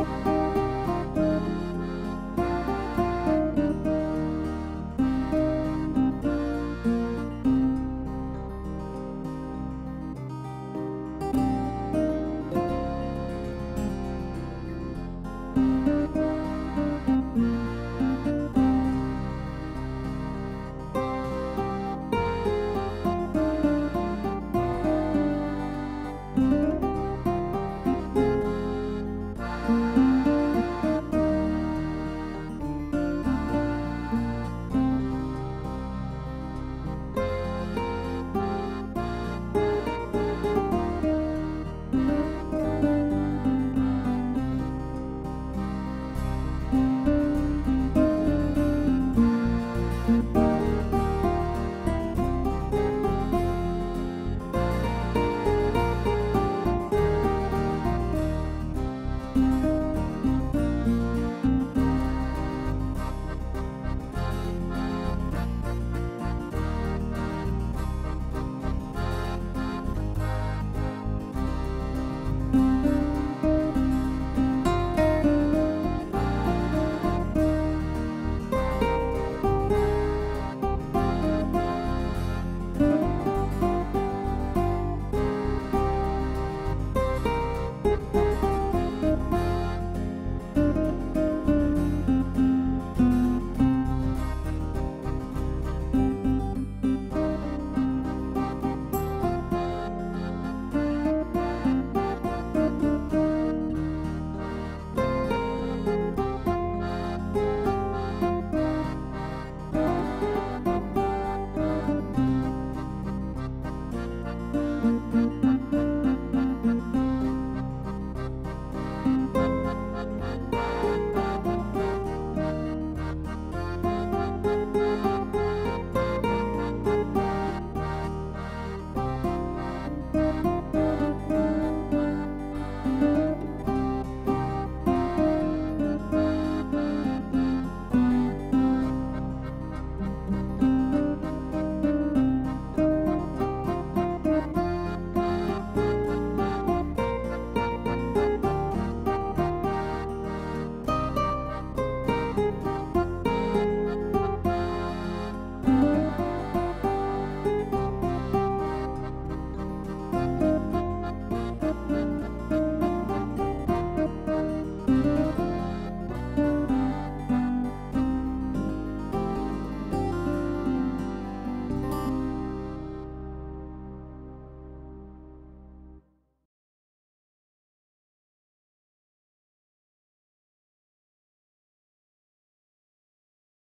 you